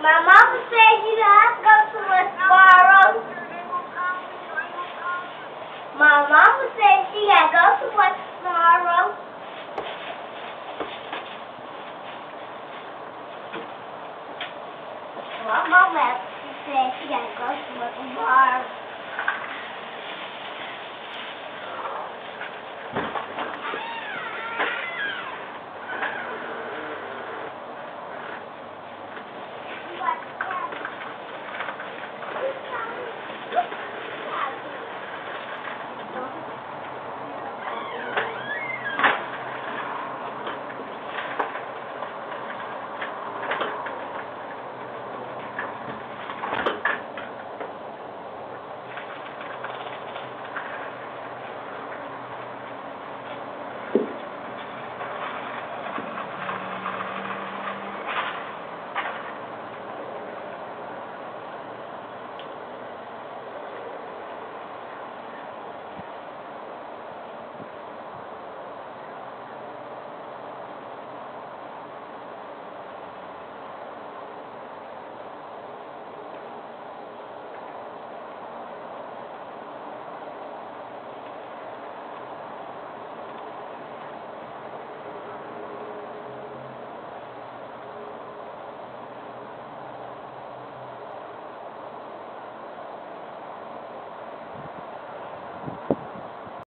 My mama said you have to go to work tomorrow. My mama said she got to go to work tomorrow. My mama said she got to go to work tomorrow.